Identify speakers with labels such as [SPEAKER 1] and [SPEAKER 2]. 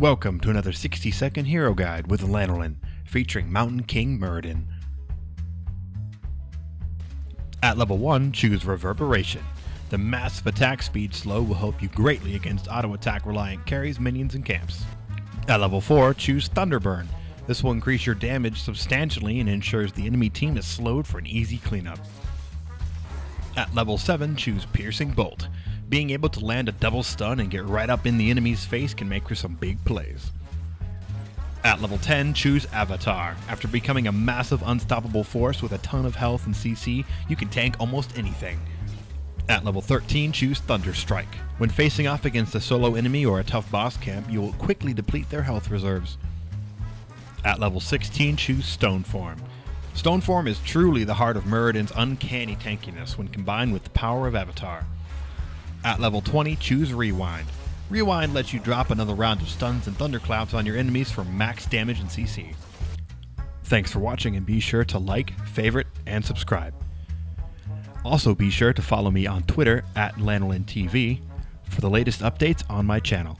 [SPEAKER 1] Welcome to another 60 second hero guide with Lanolin, featuring Mountain King Muradin. At level 1, choose Reverberation. The massive attack speed slow will help you greatly against auto attack reliant carries, minions, and camps. At level 4, choose Thunderburn. This will increase your damage substantially and ensures the enemy team is slowed for an easy cleanup. At level 7, choose Piercing Bolt. Being able to land a double stun and get right up in the enemy's face can make for some big plays. At level 10, choose Avatar. After becoming a massive unstoppable force with a ton of health and CC, you can tank almost anything. At level 13, choose Thunderstrike. When facing off against a solo enemy or a tough boss camp, you will quickly deplete their health reserves. At level 16, choose Stoneform. Stoneform is truly the heart of Muradin's uncanny tankiness when combined with the power of Avatar. At level 20, choose Rewind. Rewind lets you drop another round of stuns and thunderclaps on your enemies for max damage and CC. Thanks for watching and be sure to like, favorite, and subscribe. Also be sure to follow me on Twitter at LanolinTV for the latest updates on my channel.